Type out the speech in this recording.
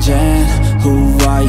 changing. Who I